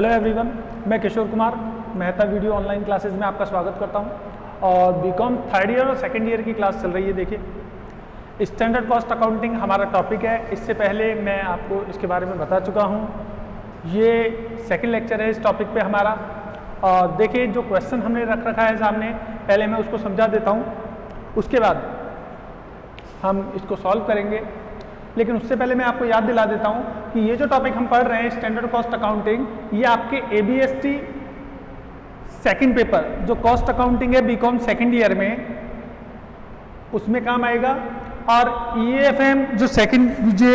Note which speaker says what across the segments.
Speaker 1: Hello everyone मैं Kishore Kumar, Mehta video online classes में आपका स्वागत करता हूँ। और बीकॉम थर्ड ईयर और सेकंड ईयर की क्लास चल रही है, देखिए। स्टैंडर्ड कॉस्ट अकाउंटिंग हमारा टॉपिक है, इससे पहले मैं आपको इसके बारे में बता चुका हूँ। ये सेकंड लेक्चर है इस टॉपिक पे हमारा। और देखिए, जो क्वेश्चन हमने रख रखा है सामने, पहले मैं उसको समझा देता हूँ। उसके बाद हम इसको सॉल्व करेंगे। लेकिन उससे पहले मैं आपको याद दिला देता हूँ कि ये जो टॉपिक हम पढ़ रहे हैं स्टैंडर्ड कॉस्ट अकाउंटिंग ये आपके A B S T second paper जो कॉस्ट अकाउंटिंग है बीकॉम सेकेंड ईयर में, उसमें काम आएगा। और ई एफ़ एम जो सेकेंड जो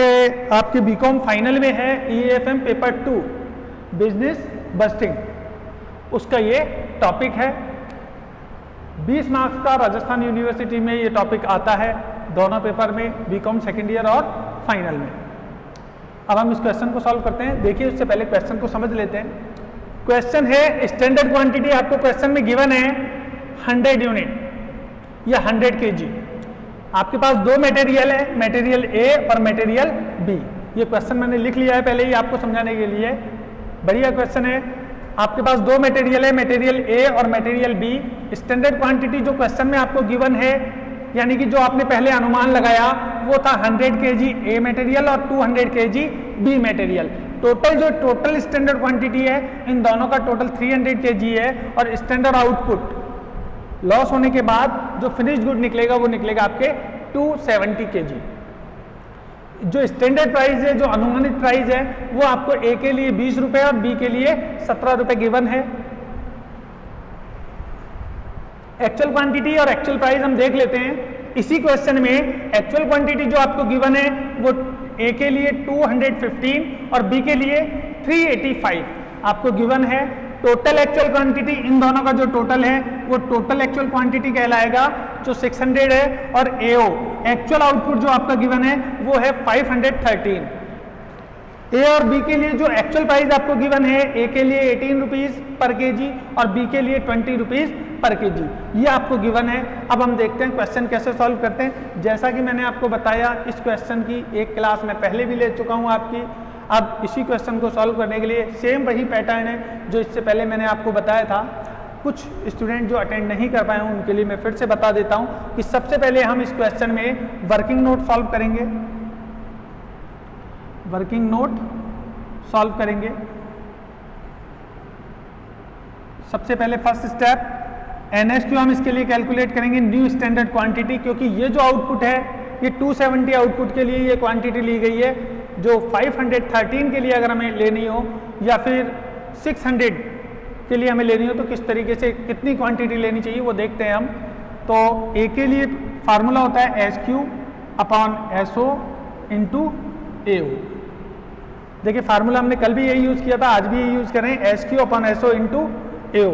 Speaker 1: आपके बीकॉम फाइनल में है E F M paper two business busting उसका ये टॉपिक है। 20 मार्क्स का राजस्थान यूनिवर्सिटी में ये टॉपिक आता है। दोनों पेपर में बीकॉम सेकेंड ईयर और फाइनल में। अब हम इस क्वेश्चन को सॉल्व करते हैं। देखिए, उससे पहले क्वेश्चन को समझ लेते हैं। क्वेश्चन है स्टैंडर्ड क्वांटिटी आपको क्वेश्चन में गिवन है 100 यूनिट या 100 केजी आपके पास दो मटेरियल है मटेरियल ए और मटेरियल बी ये क्वेश्चन मैंने लिख लिया है पहले ही आपको समझाने के लिए। बढ़िया क्वेश्चन है। आपके पास दो मटेरियल है मटेरियल ए और मटेरियल बी स्टैंडर्ड क्वांटिटी जो क्वेश्चन में आपको गिवन है यानी कि जो आपने पहले अनुमान लगाया, वो था 100 के जी ए मटेरियल और 200 K G B material. Total जो टोटल स्टैंडर्ड क्वांटिटी है, इन दोनों का टोटल 300 के जी है और स्टैंडर्ड आउटपुट लॉस होने के बाद जो फिनिश गुड निकलेगा, वो निकलेगा आपके 270 के जी जो स्टैंडर्ड प्राइस है, जो अनुमानित प्राइस है, वो आपको ए के लिए बीस रुपए और बी के लिए सत्रह रुपए गिवन है। एक्चुअल क्वांटिटी और एक्चुअल प्राइस हम देख लेते हैं। इसी क्वेश्चन में एक्चुअल क्वांटिटी जो आपको गिवन है, वो ए के लिए 215 और बी के लिए 385 आपको गिवन है। टोटल एक्चुअल क्वांटिटी इन दोनों का जो टोटल है, वो टोटल एक्चुअल क्वांटिटी कहलाएगा, जो 600 है और एओ एक्चुअल आउटपुट जो आपका गिवन है, वो है 513 ए और बी के लिए जो एक्चुअल प्राइस आपको गिवन है ए के लिए एटीन रुपीज़ पर केजी और बी के लिए ट्वेंटी रुपीज़ पर केजी ये आपको गिवन है। अब हम देखते हैं क्वेश्चन कैसे सॉल्व करते हैं। जैसा कि मैंने आपको बताया, इस क्वेश्चन की एक क्लास मैं पहले भी ले चुका हूँ आपकी। अब इसी क्वेश्चन को सॉल्व करने के लिए सेम वही पैटर्न है, जो इससे पहले मैंने आपको बताया था। कुछ स्टूडेंट जो अटेंड नहीं कर पाए हैं, उनके लिए मैं फिर से बता देता हूँ कि सबसे पहले हम इस क्वेश्चन में वर्किंग नोट सॉल्व करेंगे। वर्किंग नोट सॉल्व करेंगे। सबसे पहले फ़र्स्ट स्टेप एनएसक्यू हम इसके लिए कैलकुलेट करेंगे न्यू स्टैंडर्ड क्वांटिटी क्योंकि ये जो आउटपुट है, ये 270 आउटपुट के लिए ये क्वांटिटी ली गई है, जो 513 के लिए अगर हमें लेनी हो, या फिर 600 के लिए हमें लेनी हो तो किस तरीके से कितनी क्वांटिटी लेनी चाहिए, वो देखते हैं हम। तो ए के लिए फार्मूला होता है S Q upon S O into A देखिए फार्मूला हमने कल भी यही यूज़ किया था, आज भी यही यूज़ करें S Q upon S O into A O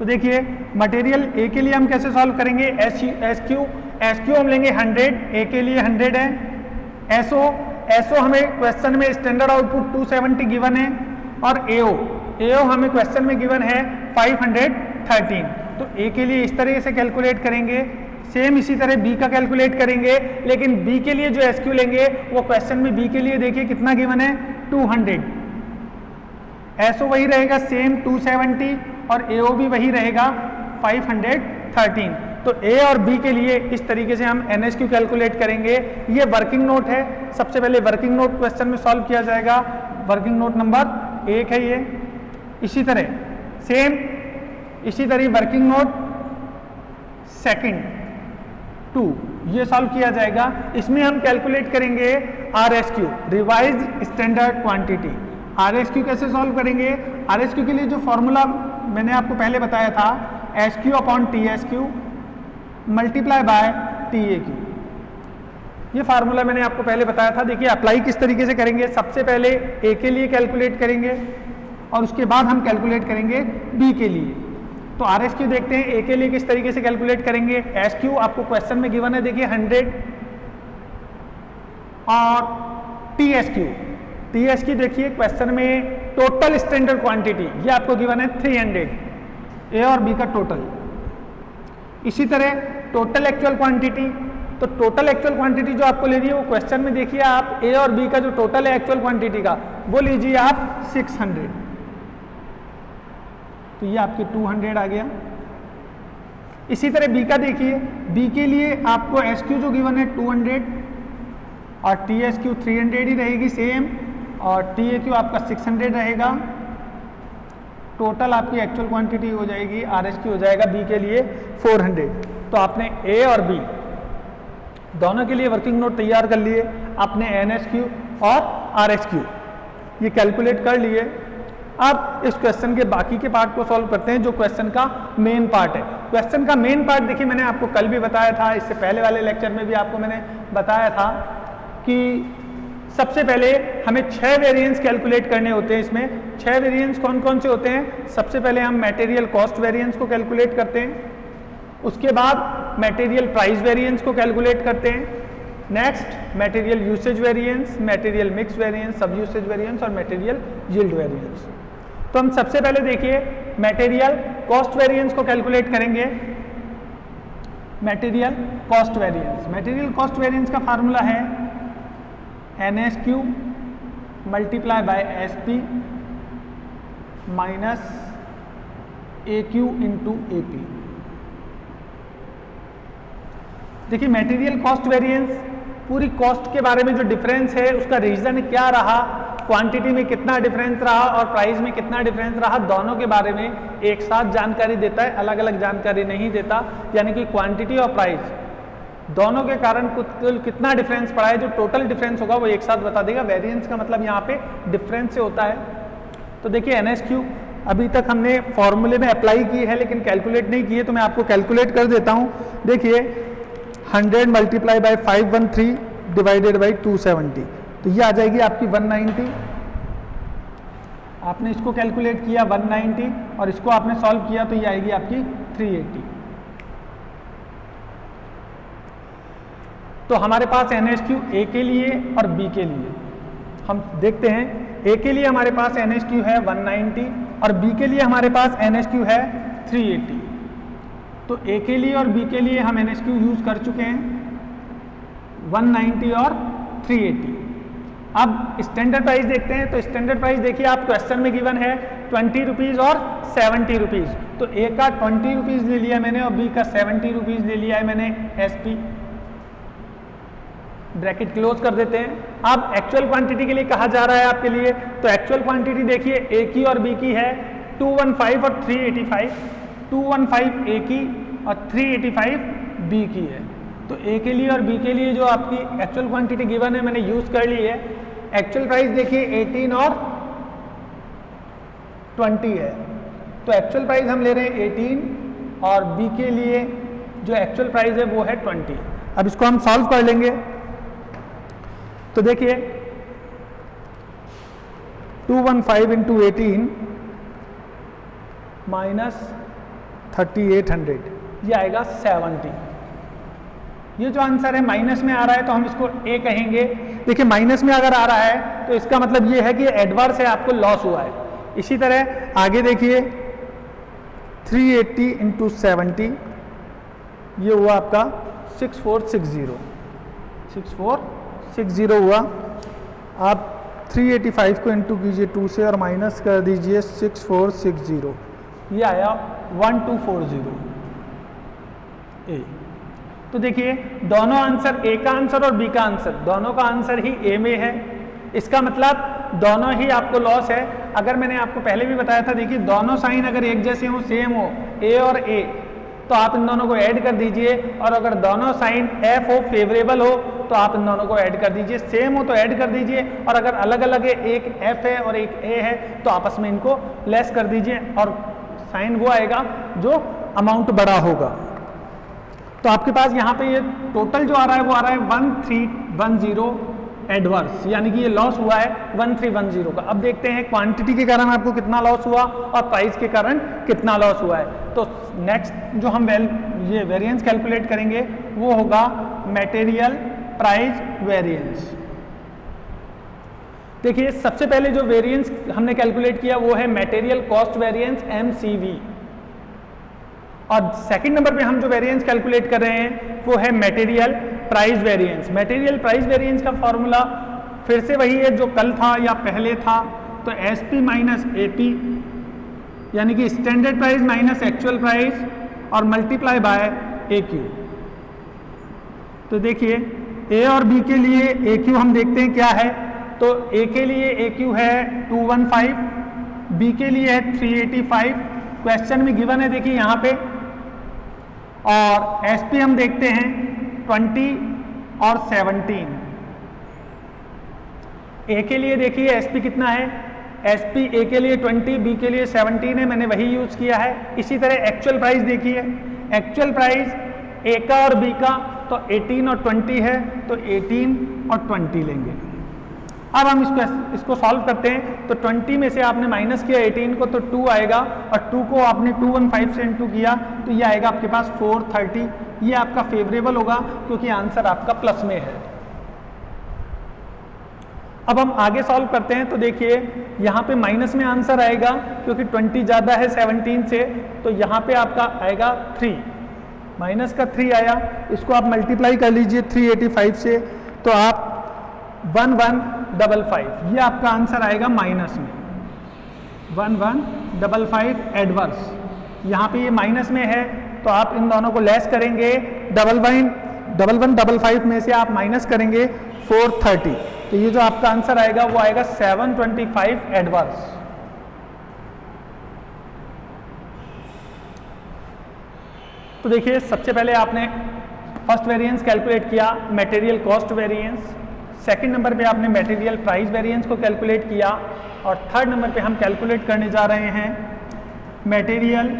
Speaker 1: तो देखिए मटेरियल ए के लिए हम कैसे सॉल्व करेंगे? S S Q S Q हम लेंगे 100 ए के लिए 100 है। एस ओ एस ओ हमें क्वेश्चन में स्टैंडर्ड आउटपुट 270 गिवन है और एओ एओ हमें क्वेश्चन में गिवन है 513 तो ए के लिए इस तरह से कैलकुलेट करेंगे। सेम इसी तरह बी का कैलकुलेट करेंगे, लेकिन बी के लिए जो एसक्यू लेंगे, वो क्वेश्चन में बी के लिए देखिए कितना गिवन है? 200 एसओ वही रहेगा सेम 270 और एओ भी वही रहेगा 513 तो ए और बी के लिए इस तरीके से हम NSQ कैलकुलेट करेंगे। ये वर्किंग नोट है। सबसे पहले वर्किंग नोट क्वेश्चन में सॉल्व किया जाएगा। वर्किंग नोट नंबर एक है ये। इसी तरह सेम इसी तरह वर्किंग नोट सेकंड टू ये सॉल्व किया जाएगा। इसमें हम कैलकुलेट करेंगे R S Q revise standard quantity R S Q कैसे सॉल्व करेंगे? आर एस क्यू के लिए जो फॉर्मूला मैंने आपको पहले बताया था S Q upon T S Q multiply by T A Q ये फार्मूला मैंने आपको पहले बताया था, देखिए अप्लाई किस तरीके से करेंगे, सबसे पहले ए के लिए कैलकुलेट करेंगे और उसके बाद हम कैलकुलेट करेंगे बी के लिए. तो आर एस क्यू देखते हैं ए के लिए किस तरीके से कैलकुलेट करेंगे? एस क्यू आपको क्वेश्चन में गिवन है, देखिए हंड्रेड और T S Q T S Q देखिए क्वेश्चन में टोटल स्टैंडर्ड क्वांटिटी, ये आपको गिवन है थ्री हंड्रेड ए और बी का टोटल इसी तरह टोटल एक्चुअल क्वांटिटी तो टोटल एक्चुअल क्वांटिटी जो आपको लेनी है, वो क्वेश्चन में देखिए आप ए और बी का जो टोटल है एक्चुअल क्वांटिटी का, वो लीजिए आप 600 तो ये आपके 200 आ गया. इसी तरह बी का देखिए बी के लिए आपको एस क्यू जो गिवन है 200 और टी एस क्यू ही रहेगी सेम और टी ए क्यू आपका 600 रहेगा। टोटल आपकी एक्चुअल क्वांटिटी हो जाएगी आर एस क्यू हो जाएगा बी के लिए 400 तो आपने ए और बी दोनों के लिए वर्किंग नोट तैयार कर लिए, आपने एन एस क्यू और आर एस क्यू ये कैलकुलेट कर लिए। अब इस क्वेश्चन के बाकी के पार्ट को सॉल्व करते हैं, जो क्वेश्चन का मेन पार्ट है। क्वेश्चन का मेन पार्ट देखिए, मैंने आपको कल भी बताया था, इससे पहले वाले लेक्चर में भी आपको मैंने बताया था कि सबसे पहले हमें छह वेरिएंस कैलकुलेट करने होते हैं इसमें। छह वेरिएंस कौन कौन से होते हैं? सबसे पहले हम मटेरियल कॉस्ट वेरिएंस को कैलकुलेट करते हैं। उसके बाद मटेरियल प्राइस वेरिएंस को कैलकुलेट करते हैं। Next material usage variance material mix variance sub usage variance और मटेरियल यील्ड वेरिएंस तो हम सबसे पहले देखिए मटेरियल कॉस्ट वेरिएंस को कैलकुलेट करेंगे। Material cost variance material cost variance का फार्मूला है N S Q multiply by S P minus A Q into A P देखिए मटेरियल कॉस्ट वेरिएंस पूरी कॉस्ट के बारे में जो डिफरेंस है, उसका रीजन क्या रहा क्वांटिटी में कितना डिफरेंस रहा और प्राइस में कितना डिफरेंस रहा, दोनों के बारे में एक साथ जानकारी देता है अलग अलग जानकारी नहीं देता, यानी कि क्वांटिटी और प्राइस दोनों के कारण कुल कितना डिफरेंस पड़ा है? जो टोटल डिफरेंस होगा वो एक साथ बता देगा। वेरिएंस का मतलब यहाँ पे डिफरेंस से होता है। तो देखिए एनएसक्यू अभी तक हमने फॉर्मूले में अप्लाई की है, लेकिन कैलकुलेट नहीं की है तो मैं आपको कैलकुलेट कर देता हूँ। देखिए 100 multiply by five one three divided by two seventy तो ये आ जाएगी आपकी 190 आपने इसको कैलकुलेट किया 190 और इसको आपने सॉल्व किया तो ये आएगी आपकी 380 तो हमारे पास एन एस क्यू ए के लिए और बी के लिए। हम देखते हैं ए के लिए हमारे पास एन एस क्यू है 190 और बी के लिए हमारे पास एन एस क्यू है 380 तो ए के लिए और बी के लिए हम एन एच क्यू यूज़ कर चुके हैं 190 और 380 अब स्टैंडर्ड प्राइस देखते हैं तो स्टैंडर्ड प्राइस देखिए, आप क्वेश्चन में गिवन है ट्वेंटी रुपीज़ और सेवेंटी रुपीज़ तो ए का ट्वेंटी रुपीज़ ले लिया मैंने और बी का सेवेंटी रुपीज़ ले लिया है मैंने एस पी ब्रैकेट क्लोज कर देते हैं। अब एक्चुअल क्वांटिटी के लिए कहा जा रहा है आपके लिए तो एक्चुअल क्वांटिटी देखिए ए की और बी की है। 215 और 385 215 ए की और 385 बी की है। तो ए के लिए और बी के लिए जो आपकी एक्चुअल क्वांटिटी गिवन है, मैंने यूज़ कर ली है। एक्चुअल प्राइस देखिए 18 और 20 है। तो एक्चुअल प्राइस हम ले रहे हैं 18 और बी के लिए जो एक्चुअल प्राइस है, वो है 20 अब इसको हम सॉल्व कर लेंगे। तो देखिए 215 one five into eighteen minus thirty eight hundred ये आएगा 70 ये जो आंसर है माइनस में आ रहा है तो हम इसको ए कहेंगे। देखिए माइनस में अगर आ रहा है तो इसका मतलब ये है कि एडवर्स है, आपको लॉस हुआ है। इसी तरह, आगे देखिए 380 एट्टी इंटू सेवेंटी ये हुआ आपका 6460 6460 हुआ। आप 385 को इंटू कीजिए टू से और माइनस कर दीजिए 6460 ये आया 1240 ए तो देखिए, दोनों आंसर ए का आंसर और बी का आंसर। दोनों का आंसर ही ए में है। इसका मतलब दोनों ही आपको लॉस है। अगर मैंने आपको पहले भी बताया था, देखिए, दोनों साइन अगर एक जैसे हो सेम हो ए और ए तो आप इन दोनों को ऐड कर दीजिए। और अगर दोनों साइन एफ़ हो फेवरेबल हो तो आप इन दोनों को ऐड कर दीजिए। सेम हो तो ऐड कर दीजिए। और अगर अलग अलग है, एक एफ़ है और एक ए है तो आपस में इनको लेस कर दीजिए। और साइन वो आएगा जो अमाउंट बड़ा होगा। तो आपके पास यहाँ पे ये टोटल जो आ रहा है, वो आ रहा है one three one zero adverse यानी कि ये लॉस हुआ है वन थ्री वन ज़ीरो का। अब देखते हैं क्वांटिटी के कारण आपको कितना लॉस हुआ और प्राइस के कारण कितना लॉस हुआ है। तो नेक्स्ट जो हम वेल ये वेरिएंस कैलकुलेट करेंगे, वो होगा मटेरियल प्राइस वेरिएंस देखिए, सबसे पहले जो वेरिएंस हमने कैलकुलेट किया, वो है मटेरियल कॉस्ट वेरिएंस एम और सेकंड नंबर पे हम जो वेरिएंस कैलकुलेट कर रहे हैं, वो है material price variance material price variance का फॉर्मूला फिर से वही है जो कल था या पहले था। तो S P minus A P यानी कि standard price minus actual price और मल्टीप्लाई बाय ए क्यू तो देखिए ए और बी के लिए ए क्यू हम देखते हैं क्या है। तो ए के लिए ए क्यू है 215 बी के लिए है 385 क्वेश्चन में गिवन है, देखिए यहाँ पे। और एस पी हम देखते हैं 20 और 17 ए के लिए देखिए एस पी कितना है? एस पी ए के लिए 20 बी के लिए 17 है, मैंने वही यूज़ किया है। इसी तरह एक्चुअल प्राइस देखिए। एक्चुअल प्राइस ए का और बी का तो 18 और 20 है तो 18 और 20 लेंगे। अब हम इसको इसको सॉल्व करते हैं। तो 20 में से आपने माइनस किया 18 को तो 2 आएगा, और 2 को आपने 215 से इंटू किया तो ये आएगा आपके पास 430 ये आपका फेवरेबल होगा, क्योंकि आंसर आपका प्लस में है। अब हम आगे सॉल्व करते हैं तो देखिए, यहाँ पे माइनस में आंसर आएगा, क्योंकि 20 ज़्यादा है 17 से तो यहाँ पे आपका आएगा 3 माइनस का 3 आया, इसको आप मल्टीप्लाई कर लीजिए 385 से तो आप वन वन डबल फाइव ये आपका आंसर आएगा माइनस में। One one double five adverse यहाँ पे ये माइनस में है तो आप इन दोनों को लेस करेंगे double one double one double five में से आप माइनस करेंगे फोर थर्टी तो ये जो आपका आंसर आएगा, वो आएगा सेवन ट्वेंटी फाइव एडवर्स तो देखिए, सबसे पहले आपने फ़र्स्ट वेरिएंस कैलकुलेट किया material cost variance second number पे आपने मटेरियल प्राइस वेरिएंस को कैलकुलेट किया और थर्ड नंबर पे हम कैलकुलेट करने जा रहे हैं material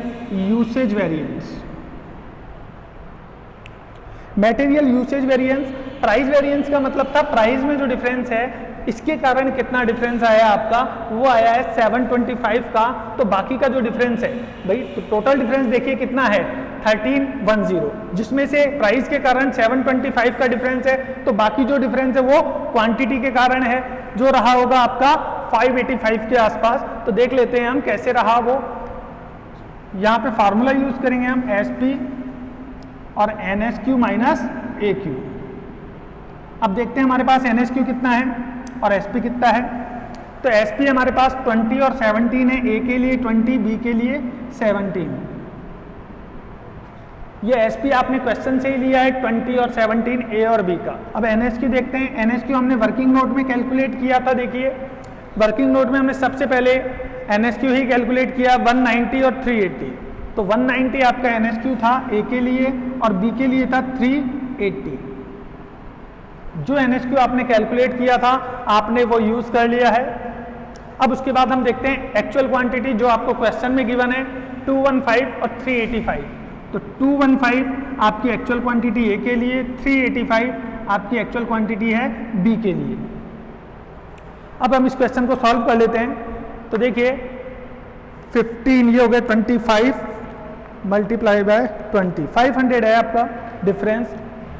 Speaker 1: usage variance material usage variance price variance का मतलब था प्राइस में जो डिफरेंस है, इसके कारण कितना डिफरेंस आया आपका? वो आया है 725 का। तो बाकी का जो डिफरेंस है, भाई तो टोटल डिफरेंस देखिए कितना है? 1310 जिसमें से प्राइस के कारण 725 का डिफरेंस है तो बाकी जो डिफरेंस है वो क्वांटिटी के कारण है, जो रहा होगा आपका 585 के आसपास। तो देख लेते हैं हम कैसे रहा वो। यहाँ पे फार्मूला यूज़ करेंगे हम एस पी और N S Q minus A Q अब देखते हैं हमारे पास एन एस क्यू कितना है और एस पी कितना है। तो एस पी हमारे पास 20 और 17 है ए के लिए 20 बी के लिए 17 ये एस पी आपने क्वेश्चन से ही लिया है 20 और 17 ए और बी का। अब एन एस क्यू देखते हैं। एन एस क्यू हमने वर्किंग नोट में कैलकुलेट किया था, देखिए। वर्किंग नोट में हमने सबसे पहले एन एस क्यू ही कैलकुलेट किया 190 और 380 तो 190 आपका NSQ था ए के लिए, और बी के लिए था 380 जो NSQ आपने कैलकुलेट किया था, आपने वो यूज़ कर लिया है। अब उसके बाद हम देखते हैं एक्चुअल क्वांटिटी जो आपको क्वेश्चन में गिवन है 215 और 385 तो 215 आपकी एक्चुअल क्वांटिटी ए के लिए 385 आपकी एक्चुअल क्वांटिटी है बी के लिए। अब हम इस क्वेश्चन को सॉल्व कर लेते हैं। तो देखिए 15 ये हो गया 25 मल्टीप्लाई बाय 20 500 है आपका डिफरेंस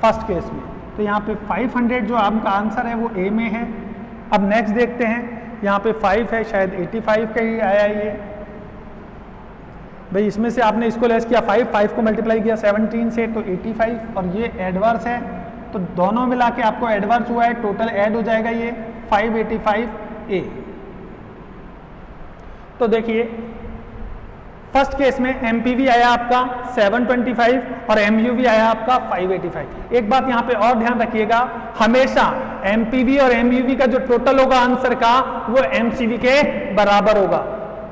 Speaker 1: फ़र्स्ट केस में। तो यहाँ पे 500 जो आपका आंसर है वो ए में है। अब नेक्स्ट देखते हैं। यहाँ पे 5 है, शायद 85 का ही आया ये। भाई, इसमें से आपने इसको लेस किया 5 5 को मल्टीप्लाई किया 17 से तो 85 और ये एडवर्स है। तो दोनों मिला के आपको एडवर्स हुआ है टोटल ऐड हो जाएगा ये 585 ए तो देखिए फ़र्स्ट केस में एमपीवी आया आपका 725 और एम आया आपका 585 एक बात यहाँ पे और ध्यान रखिएगा, हमेशा एमपीवी और एम का जो टोटल होगा आंसर का, वो एमसीवी के बराबर होगा।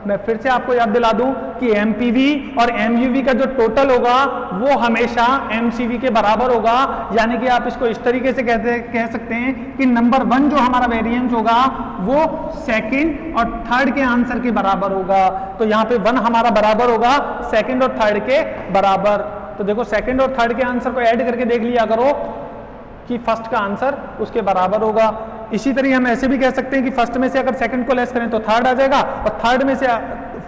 Speaker 1: मैं फिर से आपको याद दिला दूँ कि एमपीवी और एम का जो टोटल होगा, वो हमेशा एमसीवी के बराबर होगा। यानी कि आप इसको इस तरीके से कहते, कह सकते हैं कि नंबर वन जो हमारा वेरिएंस होगा, वो सेकंड और थर्ड के आंसर के बराबर होगा। तो यहाँ पे वन हमारा बराबर होगा सेकंड और थर्ड के बराबर। तो देखो सेकंड और थर्ड के आंसर को ऐड करके देख लिया करो कि फ़र्स्ट का आंसर उसके बराबर होगा। इसी तरह हम ऐसे भी कह सकते हैं कि फ़र्स्ट में से अगर सेकंड को लेस करें तो थर्ड आ जाएगा और थर्ड में से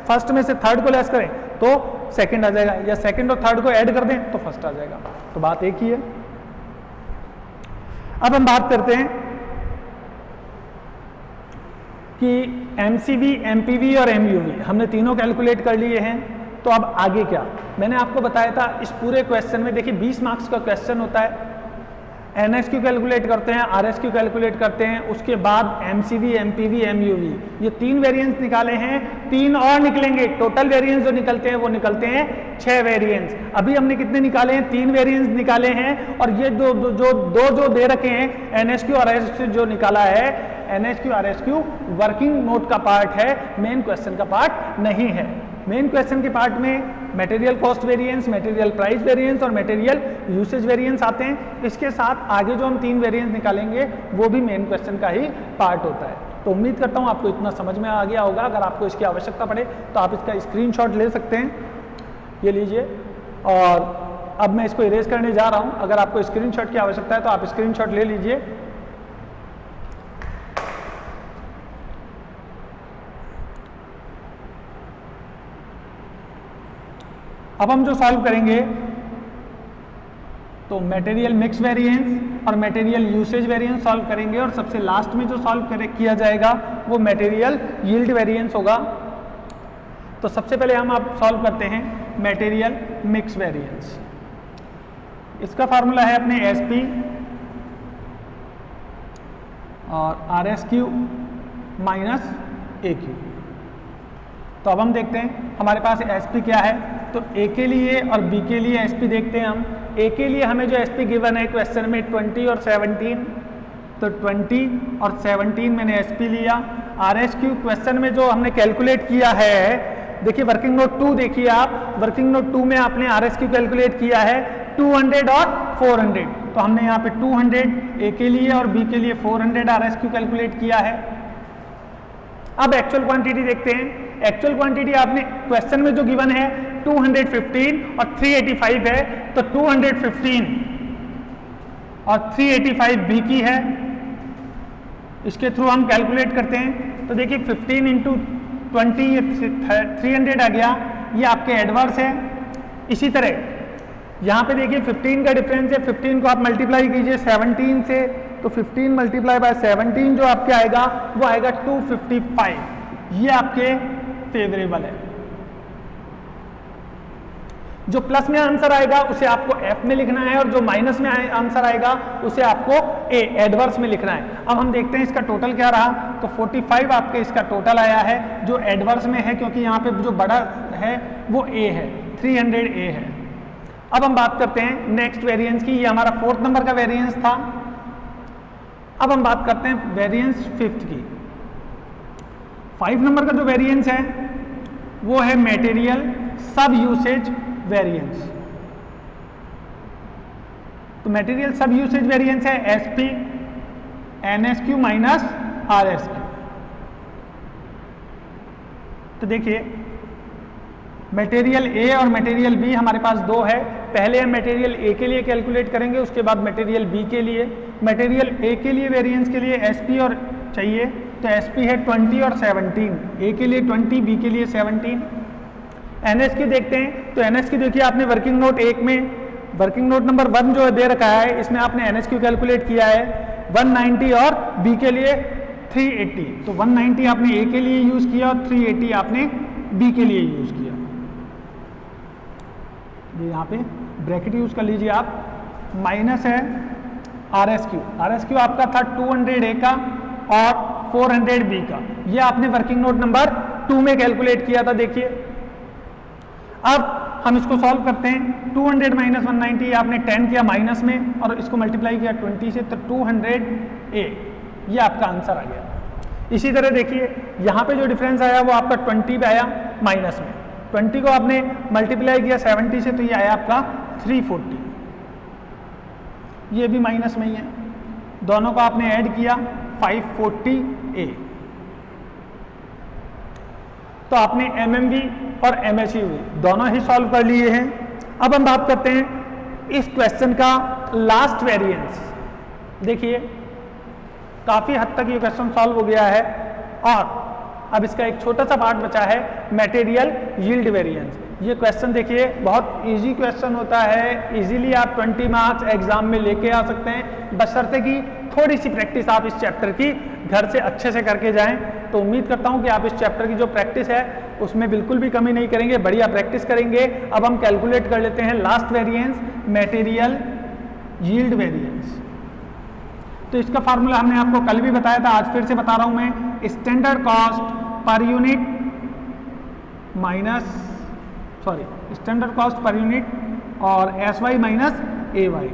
Speaker 1: फ़र्स्ट में से थर्ड को लेस करें तो सेकंड आ जाएगा। या सेकंड और थर्ड को ऐड कर दें तो फ़र्स्ट आ जाएगा। तो बात एक ही है। अब हम बात करते हैं कि एमसीवी एमपीवी और एमयूवी हमने तीनों कैलकुलेट कर लिए हैं। तो अब आगे क्या? मैंने आपको बताया था, इस पूरे क्वेश्चन में देखिए 20 मार्क्स का क्वेश्चन होता है। एन एस क्यू कैलकुलेट करते हैं आर एस क्यू कैलकुलेट करते हैं, उसके बाद M C V M P V M U V ये तीन वेरिएंस निकाले हैं, तीन और निकलेंगे। टोटल वेरिएंस जो निकलते हैं, वो निकलते हैं छह वेरिएंस अभी हमने कितने निकाले हैं? तीन वेरिएंस निकाले हैं और ये दो जो दो जो दे रखे हैं एन एस क्यू और एस क्यू जो निकाला है N S Q R S Q working note का पार्ट है मेन क्वेश्चन का पार्ट नहीं है। मेन क्वेश्चन के पार्ट में material cost variance material price variance और मटेरियल यूसेज वेरिएंस आते हैं। इसके साथ आगे जो हम तीन वेरिएंस निकालेंगे, वो भी मेन क्वेश्चन का ही पार्ट होता है। तो उम्मीद करता हूँ आपको इतना समझ में आ गया होगा। अगर आपको इसकी आवश्यकता पड़े तो आप इसका स्क्रीनशॉट ले सकते हैं। ये लीजिए। और अब मैं इसको इरेज करने जा रहा हूँ। अगर आपको स्क्रीनशॉट की आवश्यकता है तो आप स्क्रीनशॉट ले लीजिए। अब हम जो सॉल्व करेंगे तो मटेरियल मिक्स वेरिएंस और मटेरियल यूसेज वेरिएंस सॉल्व करेंगे और सबसे लास्ट में जो सॉल्व किया जाएगा, वो मटेरियल यील्ड वेरिएंस होगा। तो सबसे पहले हम आप सॉल्व करते हैं मटेरियल मिक्स वेरिएंस इसका फार्मूला है अपने एस पी और R S Q minus A Q तो अब हम देखते हैं, हमारे पास एस पी क्या है? तो ए के लिए और बी के लिए एसपी देखते हैं हम। ए के लिए हमें जो एसपी गिवन है क्वेश्चन में 20 और 17 तो 20 और 17 मैंने एस पी लिया। आर एस क्यू क्वेश्चन में जो हमने कैलकुलेट किया है, देखिए वर्किंग नोट टू देखिए आप। वर्किंग नोट टू में आपने आर एस क्यू कैलकुलेट किया है 200 और 400 तो हमने यहाँ पे 200 ए के लिए और बी के लिए 400 आर एस क्यू कैलकुलेट किया है। अब एक्चुअल क्वांटिटी देखते हैं। एक्चुअल क्वांटिटी आपने क्वेश्चन में जो गिवन है 215 और 385 है तो 215 और 385 बी की है। इसके थ्रू हम कैलकुलेट करते हैं तो देखिए 15 इंटू ट्वेंटी थ्री हंड्रेड आ गया। ये आपके एडवर्स है। इसी तरह, यहाँ पे देखिए 15 का डिफरेंस है। 15 को आप मल्टीप्लाई कीजिए 17 से तो 15 मल्टीप्लाई बाय 17 जो आपके आएगा, वो आएगा 255 ये आपके फेवरेबल है। जो प्लस में आंसर आएगा, उसे आपको एफ़ में लिखना है और जो माइनस में आंसर आएगा, उसे आपको ए एडवर्स में लिखना है। अब हम देखते हैं इसका टोटल क्या रहा। तो 45 आपके इसका टोटल आया है, जो एडवर्स में है, क्योंकि यहाँ पे जो बड़ा है, वो ए है। 300 ए है। अब हम बात करते हैं नेक्स्ट वेरियंस की। ये हमारा फोर्थ नंबर का वेरिएंस था। अब हम बात करते हैं वेरिएंस फिफ्थ की। फाइव नंबर का जो वेरिएंस है, वो है मेटेरियल सब यूसेज वेरिएंस तो मेटेरियल सब यूसेज वेरिएंस है एसपी एनएसक्यू माइनस आरएसक्यू तो देखिए मटेरियल ए और मटेरियल बी हमारे पास दो है। पहले हम मटेरियल ए के लिए कैलकुलेट करेंगे, उसके बाद मटेरियल बी के लिए। मटेरियल ए के लिए वेरिएंस के लिए एसपी और चाहिए तो एस पी है 20 और 17 ए के लिए 20 बी के लिए 17 एन एस की देखते हैं. तो एन एस की देखिए आपने वर्किंग नोट एक में. वर्किंग नोट नंबर वन जो है दे रखा है, इसमें आपने एन एस क्यू कैलकुलेट किया है. 190 और बी के लिए 380 तो 190 आपने ए के लिए यूज़ किया और 380 आपने बी के लिए यूज़ किया. ये यहाँ पे ब्रैकेट यूज़ कर लीजिए आप. माइनस है R S Q R S Q आपका था 200 ए का और 400 बी का। ये आपने वर्किंग नोट नंबर टू में कैलकुलेट किया था, देखिए। अब हम इसको सॉल्व करते हैं। 200 हंड्रेड माइनस वन आपने 10 किया माइनस में और इसको मल्टीप्लाई किया 20 से तो 200 ए ये आपका आंसर आ गया। इसी तरह देखिए, यहाँ पे जो डिफरेंस आया, वो आपका 20 पे आया माइनस में। 20 को आपने मल्टीप्लाई किया 70 से तो ये आया आपका 340 ये भी माइनस में ही है। दोनों को आपने ऐड किया 540 ए तो आपने एम एम बी और एम दोनों ही सॉल्व कर लिए हैं। अब हम बात करते हैं इस क्वेश्चन का लास्ट वेरिएंस देखिए, काफ़ी हद तक ये क्वेश्चन सॉल्व हो गया है और अब इसका एक छोटा सा पार्ट बचा है मटेरियल यील्ड वेरिएंस ये क्वेश्चन देखिए, बहुत इजी क्वेश्चन होता है। इजीली आप 20 मार्क्स एग्ज़ाम में लेके आ सकते हैं। बशर्ते कि थोड़ी सी प्रैक्टिस आप इस चैप्टर की घर से अच्छे से करके जाएँ। तो उम्मीद करता हूँ कि आप इस चैप्टर की जो प्रैक्टिस है, उसमें बिल्कुल भी कमी नहीं करेंगे, बढ़िया प्रैक्टिस करेंगे। अब हम कैलकुलेट कर लेते हैं last variance material yield variance तो इसका फार्मूला हमने आपको कल भी बताया था, आज फिर से बता रहा हूँ मैं। Standard cost per unit minus sorry standard cost per unit और S Y minus A Y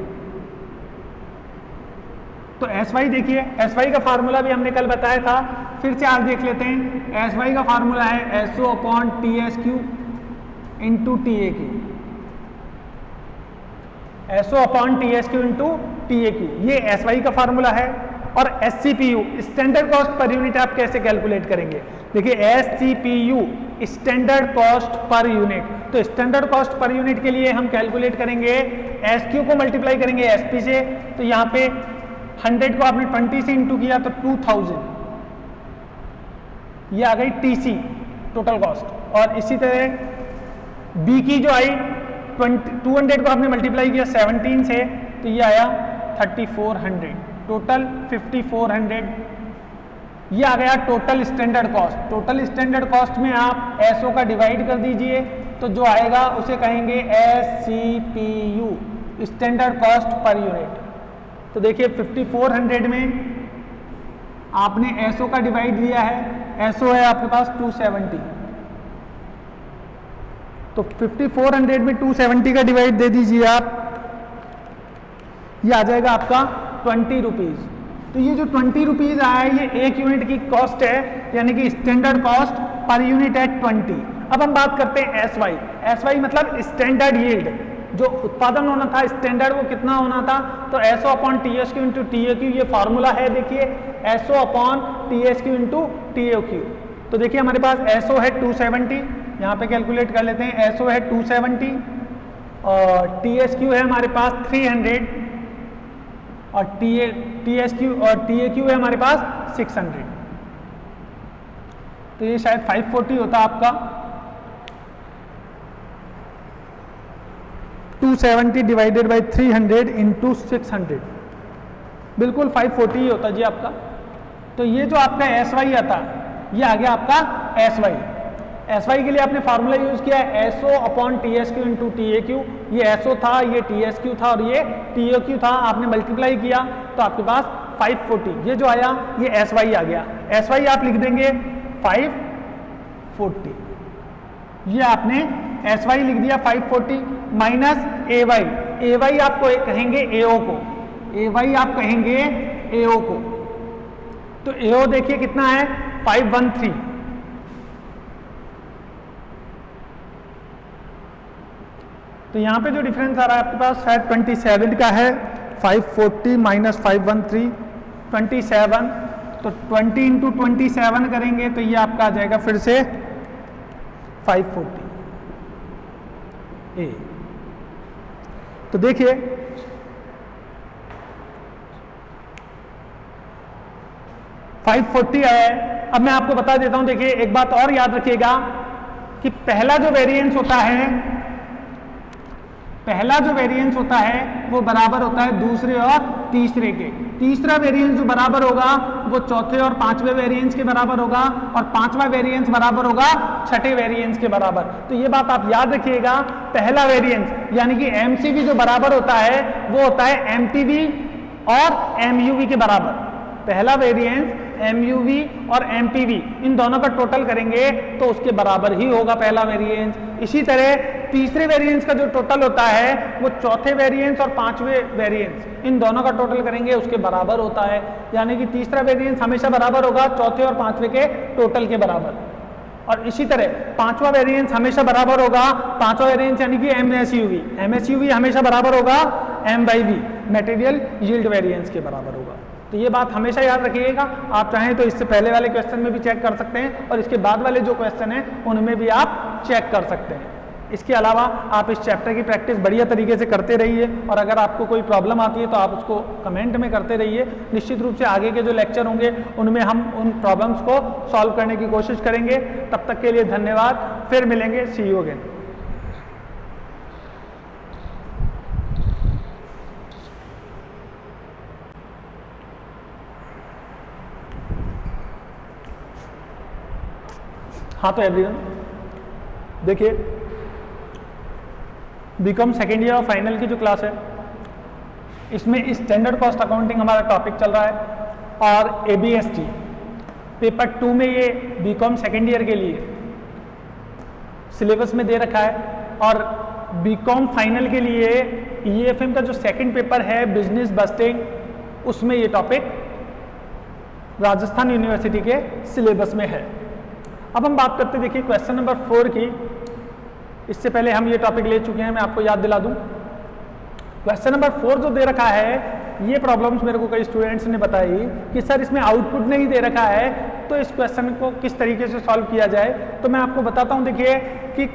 Speaker 1: तो एस वाई देखिए एस वाई का फार्मूला भी हमने कल बताया था। फिर से आज देख लेते हैं। एस वाई का फार्मूला है S O upon T S Q into T A Q S O upon T S Q into T A Q ये एस वाई का फार्मूला है और S C P U standard cost per unit आप कैसे calculate करेंगे? देखिए S C P U standard cost per unit तो standard cost per unit के लिए हम कैलकुलेट करेंगे एस क्यू को मल्टीप्लाई करेंगे एस पी से। तो यहाँ पे हंड्रेड को आपने ट्वेंटी से इंटू किया तो टू थाउज़ेंड ये आ गई टीसी टोटल कॉस्ट और इसी तरह बी की जो आई टू हंड्रेड को आपने मल्टीप्लाई किया सेवनटीन से तो ये आया thirty four hundred total fifty four hundred ये आ गया total standard cost total standard cost में आप एसओ का डिवाइड कर दीजिए तो जो आएगा उसे कहेंगे S C P U standard cost per unit तो देखिए 5400 में आपने एसओ का डिवाइड लिया है। एसओ है आपके पास 270 तो 5400 में 270 का डिवाइड दे दीजिए आप। ये आ जाएगा आपका ट्वेंटी रुपीज़ तो ये जो ट्वेंटी रुपीज़ आया है, ये एक यूनिट की कॉस्ट है, यानी कि स्टैंडर्ड कॉस्ट पर यूनिट है ट्वेंटी अब हम बात करते हैं एस वाई एस वाई मतलब स्टैंडर्ड यील्ड जो उत्पादन होना था स्टैंडर्ड वो कितना होना था तो SO upon T S Q into T A Q ये फॉर्मूला है देखिए SO upon T S Q into T A Q तो देखिए हमारे पास एसओ है 270 सेवेंटी यहाँ पे कैलकुलेट कर लेते हैं एसओ है 270 और टी एस क्यू है हमारे पास 300 और T A T S Q और टी ए क्यू है हमारे पास 600 तो ये शायद 540 होता आपका। 270 divided by 300 hundred into six बिल्कुल 540 ही होता जी आपका। तो ये जो आपका एस वाई आता, ये आ गया आपका एस वाई एस वाई के लिए आपने फार्मूला यूज़ किया है S O upon T S Q into T A Q ये एस ओ था, ये टी एस क्यू था और ये टी ए क्यू था, आपने मल्टीप्लाई किया तो आपके पास 540 ये जो आया, ये एस वाई आ गया। एस वाई आप लिख देंगे 540 ये आपने एस वाई लिख दिया 540 minus A Y. A Y आप कहेंगे एओ को। ए वाई आप कहेंगे एओ को। तो एओ देखिए कितना है? 513 तो यहाँ पे जो डिफरेंस आ रहा है आपके पास, शायद 27 का है। 540 minus five one three twenty seven तो 20 इंटू ट्वेंटी सेवन करेंगे तो ये आपका आ जाएगा फिर से 540 ए। तो देखिए फाइव फोर्टी है। अब मैं आपको बता देता हूँ, देखिए, एक बात और याद रखिएगा कि पहला जो वेरिएंस होता है पहला जो वेरिएंस होता है, वो बराबर होता है दूसरे और तीसरे के। तीसरा वेरिएंस जो बराबर होगा, वो चौथे और पांचवे वेरिएंस के बराबर होगा और पांचवा वेरिएंस बराबर होगा छठे वेरिएंस के बराबर। तो ये बात आप याद रखिएगा, पहला वेरिएंस यानी कि एमसीवी जो बराबर होता है, वो होता है एमपीवी और एमयूवी के बराबर। पहला वेरिएंस एम और एमपीवी इन दोनों का टोटल करेंगे तो उसके बराबर ही होगा पहला वेरिएंस इसी तरह तीसरे वेरिएंस का जो टोटल होता है, वो चौथे वेरिएंस और पांचवे वेरिएंस इन दोनों का टोटल करेंगे, उसके बराबर होता है। यानी कि तीसरा वेरिएंस हमेशा बराबर होगा, चौथे और पांचवे के टोटल के बराबर। और इसी तरह पांचवा वेरिएंस हमेशा बराबर होगा, पांचवा वेरिएंस यानी कि M S U V M S U V हमेशा बराबर होगा M by V material yield variance के बराबर होगा। तो ये बात हमेशा याद रखिएगा। आप चाहें तो इससे पहले वाले क्वेश्चन में भी चेक कर सकते हैं और इसके बाद वाले जो क्वेश्चन हैं, उनमें भी आप चेक कर सकते हैं। इसके अलावा आप इस चैप्टर की प्रैक्टिस बढ़िया तरीके से करते रहिए और अगर आपको कोई प्रॉब्लम आती है तो आप उसको कमेंट में करते रहिए। निश्चित रूप से आगे के जो लेक्चर होंगे, उनमें हम उन प्रॉब्लम्स को सॉल्व करने की कोशिश करेंगे। तब तक के लिए धन्यवाद। फिर मिलेंगे। सी यू अगेन हाँ तो एवरीवन देखिए बीकॉम सेकेंड ईयर और फाइनल की जो क्लास है, इसमें स्टैंडर्ड कॉस्ट अकाउंटिंग हमारा टॉपिक चल रहा है और A B S T paper two में ये बी कॉम सेकेंड ईयर के लिए सिलेबस में दे रखा है और बी कॉम फाइनल के लिए ई एफ़ एम का जो सेकेंड पेपर है बिज़नेस बस्टिंग उसमें ये टॉपिक राजस्थान यूनिवर्सिटी के सिलेबस में है। अब हम बात करते देखिए क्वेश्चन नंबर फोर की। इससे पहले हम ये टॉपिक ले चुके हैं, मैं आपको याद दिला दूँ। क्वेश्चन नंबर फोर जो दे रखा है, ये प्रॉब्लम्स मेरे को कई स्टूडेंट्स ने बताई कि, सर, इसमें आउटपुट नहीं दे रखा है तो इस क्वेश्चन को किस तरीके से सॉल्व किया जाए? तो मैं आपको बताता हूँ, देखिए, कि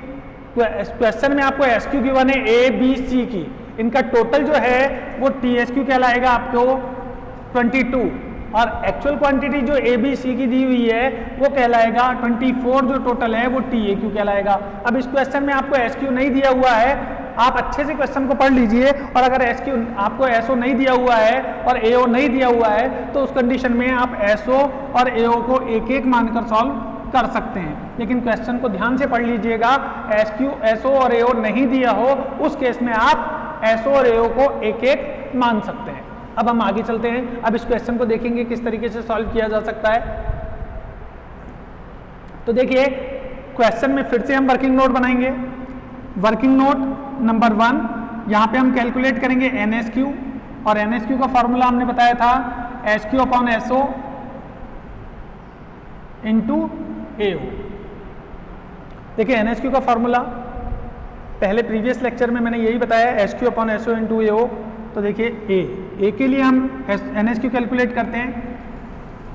Speaker 1: क्वेश्चन में आपको एस क्यू गिवन है ए बी सी की। इनका टोटल जो है, वो टी एस क्यू कहलाएगा आपको 22 और एक्चुअल क्वांटिटी जो ए बी सी की दी हुई है, वो कहलाएगा 24 जो टोटल है, वो टी ए क्यू कहलाएगा। अब इस क्वेश्चन में आपको एस क्यू नहीं दिया हुआ है, आप अच्छे से क्वेश्चन को पढ़ लीजिए, और अगर एस क्यू आपको एसओ नहीं दिया हुआ है, और एओ नहीं दिया हुआ है तो उस कंडीशन में आप एसओ और एओ को एक एक मानकर सॉल्व कर सकते हैं। लेकिन क्वेश्चन को ध्यान से पढ़ लीजिएगा एस क्यू एसओ और एओ नहीं दिया हो, उस केस में आप एसओ और एओ को एक एक मान सकते हैं। अब हम आगे चलते हैं। अब इस क्वेश्चन को देखेंगे किस तरीके से सॉल्व किया जा सकता है। तो देखिए क्वेश्चन में फिर से हम वर्किंग नोट बनाएँगे। वर्किंग नोट नंबर वन यहाँ पे हम कैलकुलेट करेंगे एन एस क्यू और एन एस क्यू का फॉर्मूला हमने बताया था S Q upon S O into A देखिए एन एस क्यू का फॉर्मूला पहले प्रीवियस लेक्चर में मैंने यही बताया S Q upon S O into A O तो देखिए ए ए के लिए हम एन एस क्यू कैलकुलेट करते हैं।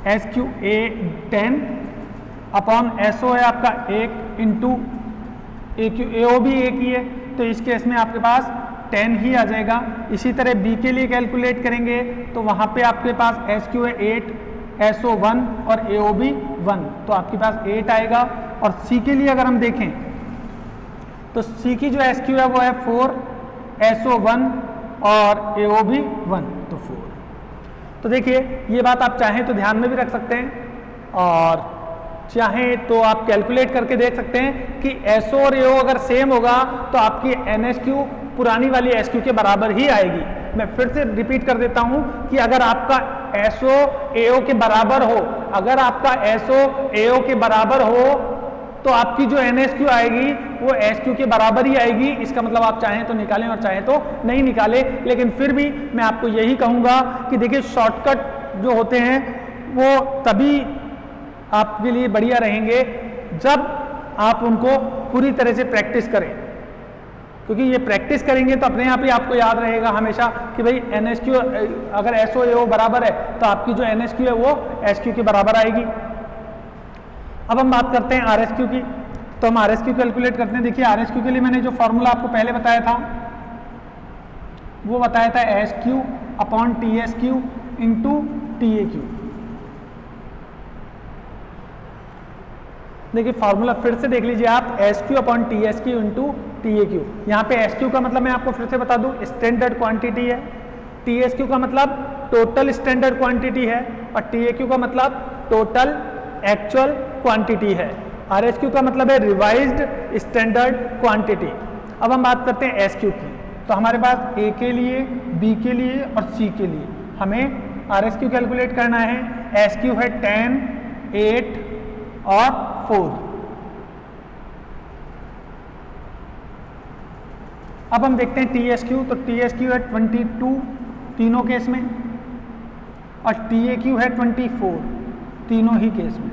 Speaker 1: S Q A ten upon S O है आपका एक इंटू ए क्यू ए ओ भी एक ही है। तो इस केस में आपके पास टेन ही आ जाएगा। इसी तरह बी के लिए कैलकुलेट करेंगे तो वहाँ पे आपके पास एस क्यू है एट एस ओ वन और ए ओ भी वन तो आपके पास एट आएगा और सी के लिए अगर हम देखें तो सी की जो एस क्यू है वो है फोर एस ओ वन और ए ओ भी वन तो फोर तो देखिए, ये बात आप चाहें तो ध्यान में भी रख सकते हैं। और चाहें तो आप कैलकुलेट करके देख सकते हैं कि एस और ए अगर सेम होगा तो आपकी एन एस क्यू पुरानी वाली एस क्यू के बराबर ही आएगी। मैं फिर से रिपीट कर देता हूँ कि अगर आपका एस ओ ए के बराबर हो, अगर आपका एस ओ ए के बराबर हो तो आपकी जो क्यू आएगी, वो एस क्यू के बराबर ही आएगी। इसका मतलब आप चाहें तो निकालें और चाहें तो नहीं निकालें। लेकिन फिर भी मैं आपको यही कहूँगा कि देखिए शॉर्टकट जो होते हैं, वो तभी आपके लिए बढ़िया रहेंगे जब आप उनको पूरी तरह से प्रैक्टिस करें। क्योंकि ये प्रैक्टिस करेंगे तो अपने आप ही आपको याद रहेगा हमेशा कि भाई एन अगर एस बराबर है तो आपकी जो एन है, वो एस के बराबर आएगी। अब हम बात करते हैं आर एस क्यू की। तो हम आर एस क्यू कैलकुलेट करते हैं। देखिए आर एस क्यू के लिए मैंने जो फॉर्मूला आपको पहले बताया था, वो बताया था S Q upon T S Q into T A Q देखिए फॉर्मूला फिर से देख लीजिए आप S Q upon T S Q into T A Q यहाँ पे एस क्यू का मतलब मैं आपको फिर से बता दूँ स्टैंडर्ड क्वांटिटी है। टी एस क्यू का मतलब टोटल स्टैंडर्ड क्वांटिटी है और टी ए क्यू का मतलब टोटल एक्चुअल क्वांटिटी है। आर एस क्यू का मतलब है रिवाइज्ड स्टैंडर्ड क्वांटिटी अब हम बात करते हैं एस क्यू की। तो हमारे पास ए के लिए बी के लिए और सी के लिए। हमें आर एस क्यू कैलकुलेट करना है। एस क्यू है टेन एट और फोर अब हम देखते हैं टी एस क्यू तो टी एस क्यू है ट्वेंटी टू तीनों केस में और टी ए क्यू है ट्वेंटी फोर तीनों ही केस में।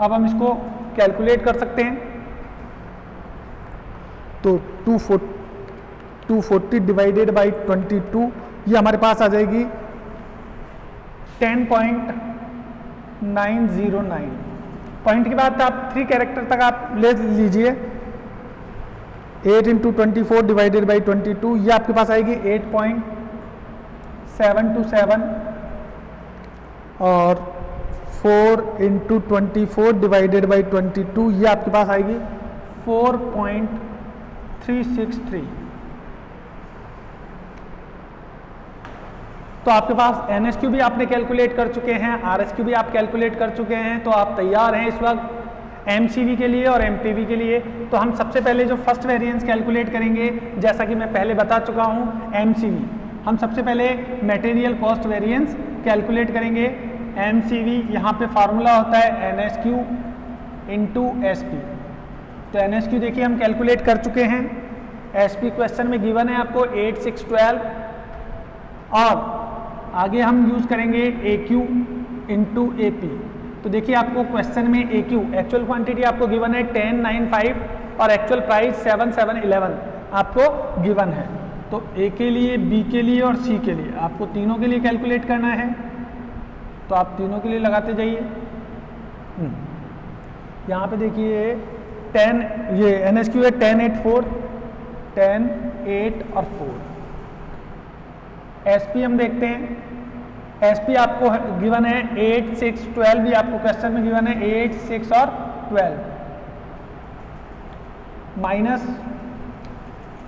Speaker 1: अब हम इसको कैलकुलेट कर सकते हैं। तो two two forty divided by twenty two ये हमारे पास आ जाएगी ten point nine zero nine point के बाद आप थ्री कैरेक्टर तक आप ले लीजिए। Eight into twenty four divided by twenty two ये आपके पास आएगी eight point seven two seven और four into twenty four divided by twenty two ये आपके पास आएगी four point three six three तो आपके पास एन एस क्यू भी आपने कैलकुलेट कर चुके हैं आर एस क्यू भी आप कैलकुलेट कर चुके हैं तो आप तैयार हैं इस वक्त MCV के लिए और MPV के लिए। तो हम सबसे पहले जो फ़र्स्ट वेरिएंस कैलकुलेट करेंगे, जैसा कि मैं पहले बता चुका हूँ MCV हम सबसे पहले मटेरियल कॉस्ट वेरिएंस कैलकुलेट करेंगे। एम सी वी यहाँ पर फार्मूला होता है N S Q into S P तो एन एस क्यू देखिए हम कैलकुलेट कर चुके हैं। एस पी क्वेश्चन में गिवन है आपको एट सिक्स ट्वेल्व और आगे हम यूज़ करेंगे A Q into A P तो देखिए आपको क्वेश्चन में ए क्यू एक्चुअल क्वांटिटी आपको गिवन है टेन नाइन फाइव और actual price seven seven eleven आपको गिवन है। तो ए के लिए बी के लिए और सी के लिए। आपको तीनों के लिए कैलकुलेट करना है। तो आप तीनों के लिए लगाते जाइए। हम्म। यहाँ पे देखिए टेन ये एन एस क्यू है ten eight four ten eight और फोर एस पी हम देखते हैं। एस पी आपको गिवन है एट सिक्स ट्वेल्व भी आपको क्वेश्चन में गिवन है एट सिक्स और ट्वेल्व माइनस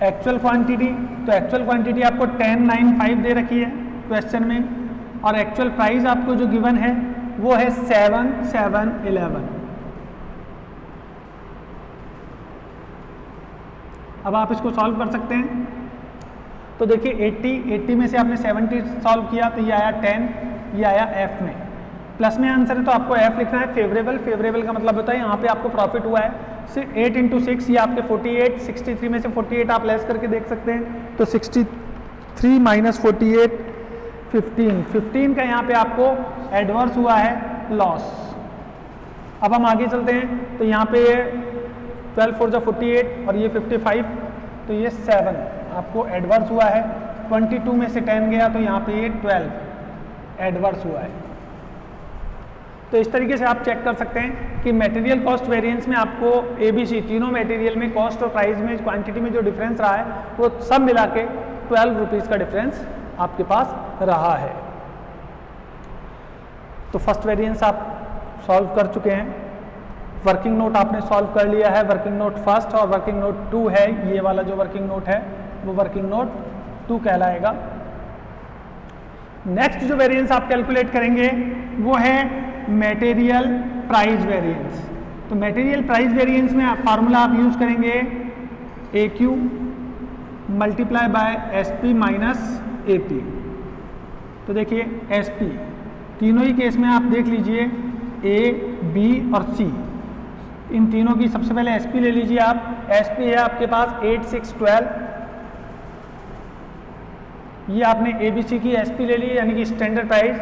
Speaker 1: एक्चुअल क्वांटिटी तो एक्चुअल क्वांटिटी आपको टेन नाइन फाइव दे रखी है क्वेश्चन में। और एक्चुअल प्राइस आपको जो गिवन है, वो है सेवन सेवन इलेवन अब आप इसको सॉल्व कर सकते हैं। तो देखिए 80 80 में से आपने 70 सॉल्व किया तो ये आया 10 ये आया एफ़ में। प्लस में आंसर है तो आपको एफ़ लिखना है। फेवरेबल फेवरेबल का मतलब होता है यहाँ पे आपको प्रॉफिट हुआ है। एट इंटू सिक्स ये आपके 48 63 में से 48 आप लेस करके देख सकते हैं। तो 63 minus forty eight fifteen fifteen का यहाँ पे आपको एडवर्स हुआ है लॉस अब हम आगे चलते हैं। तो यहाँ पे ये ट्वेल्व फोर जो फोर्टी एट और ये फिफ्टी फाइव तो ये सेवन आपको एडवर्स हुआ है। ट्वेंटी टू में से टेन गया तो यहाँ पे ये ट्वेल्व एडवर्स हुआ है। तो इस तरीके से आप चेक कर सकते हैं कि मटेरियल कॉस्ट वेरिएंस में आपको ए बी सी तीनों मटेरियल में कॉस्ट और प्राइस में क्वांटिटी में जो डिफरेंस रहा है, वो सब मिला के ट्वेल्व रुपीज़ का डिफरेंस आपके पास रहा है। तो फ़र्स्ट वेरिएंस आप सॉल्व कर चुके हैं। वर्किंग नोट आपने सॉल्व कर लिया है। वर्किंग नोट फ़र्स्ट और वर्किंग नोट टू है। ये वाला जो वर्किंग नोट है, वो वर्किंग नोट टू कहलाएगा। नेक्स्ट जो वेरिएंस आप कैलकुलेट करेंगे, वो है मेटेरियल प्राइस वेरिएंस तो मेटेरियल प्राइस वेरिएंस में फार्मूला आप यूज़ करेंगे A Q multiply by S P minus A P तो देखिए एस पी तीनों ही केस में आप देख लीजिए ए बी और सी इन तीनों की सबसे पहले एस पी ले लीजिए आप। एस पी है आपके पास एट सिक्स ट्वेल्व ये आपने ए बी सी की एस पी ले ली, यानी कि स्टैंडर्ड प्राइस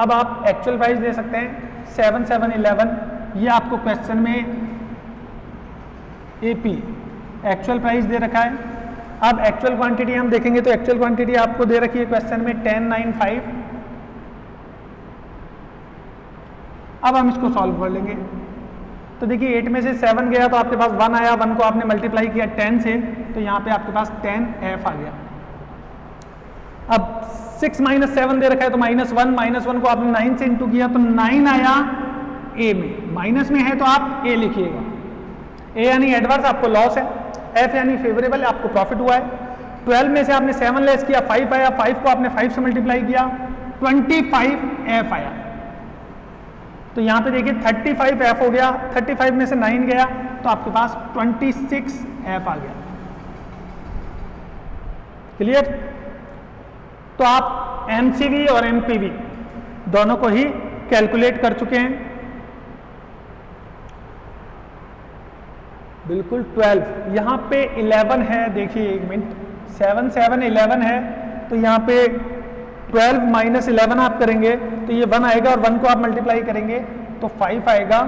Speaker 1: अब आप एक्चुअल प्राइस दे सकते हैं सेवन सेवन इलेवन ये आपको क्वेश्चन में ए पी एक्चुअल प्राइस दे रखा है। अब एक्चुअल क्वांटिटी हम देखेंगे तो एक्चुअल क्वांटिटी आपको दे रखी है क्वेश्चन में टेन नाइन फाइव अब हम इसको सॉल्व कर लेंगे। तो देखिए एट में से सेवन गया तो आपके पास वन आया वन को आपने मल्टीप्लाई किया टेन से तो यहाँ पे आपके पास टेन एफ़ आ गया। अब सिक्स माइनस सेवन दे रखा है तो माइनस वन माइनस वन को आपने नाइन से इंटू किया तो नाइन आया ए में। माइनस में है तो आप ए लिखिएगा। ए यानी एडवांस आपको लॉस है। एफ़ यानी फेवरेबल आपको प्रॉफिट हुआ है। ट्वेल्व में से आपने सेवन लेस किया फाइव आया। फाइव को आपने फाइव से मल्टीप्लाई किया। ट्वेंटी फाइव एफ़ आया। तो यहाँ पे देखिए थर्टी फाइव एफ़ हो गया। थर्टी फाइव में से नाइन गया तो आपके पास ट्वेंटी सिक्स एफ़ आ गया। क्लियर तो आप एमसीवी और एमपीवी दोनों को ही कैलकुलेट कर चुके हैं। बिल्कुल 12 यहाँ पे 11 है, देखिए एक मिनट। सेवन सेवन इलेवन है। तो यहाँ पे 12 माइनस इलेवन आप करेंगे तो ये 1 आएगा और 1 को आप मल्टीप्लाई करेंगे तो 5 आएगा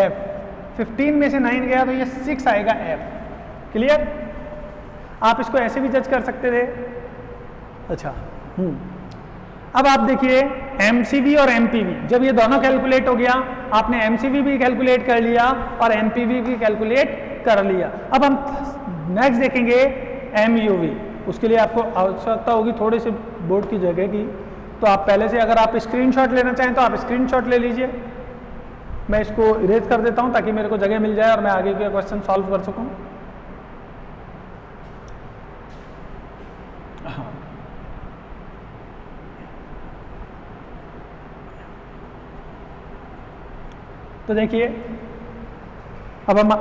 Speaker 1: f 15 में से 9 गया तो ये 6 आएगा f क्लियर आप इसको ऐसे भी जज कर सकते थे। अच्छा। अब आप देखिए एम और एमपीवी जब ये दोनों कैलकुलेट हो गया, आपने एमसीवी भी कैलकुलेट कर लिया और एमपीवी भी कैलकुलेट कर लिया। अब हम नेक्स्ट देखेंगे एमयूवी उसके लिए आपको आवश्यकता होगी थोड़ी से बोर्ड की जगह की। तो आप पहले से अगर आप स्क्रीनशॉट लेना चाहें तो आप स्क्रीनशॉट ले लीजिए। मैं इसको इरेज कर देता हूँ ताकि मेरे को जगह मिल जाए और मैं आगे के क्वेश्चन सॉल्व कर सकूँ। तो देखिए, अब हम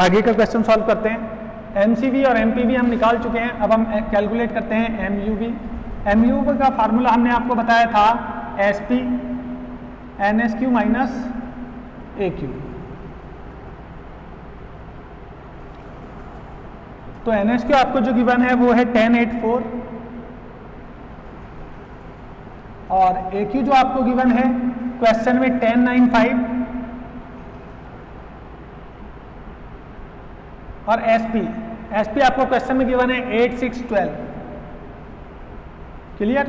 Speaker 1: आगे का क्वेश्चन सॉल्व करते हैं। एम और एम हम निकाल चुके हैं। अब हम कैलकुलेट करते हैं एम यू वी का फार्मूला हमने आपको बताया था S P N S Q minus A Q तो एन एस क्यू आपको जो गिवन है वो है टेन एट फोर और ए क्यू जो आपको गिवन है क्वेश्चन में टेन नाइन फाइव और एसपी एसपी आपको क्वेश्चन में गिवन है eight six twelve clear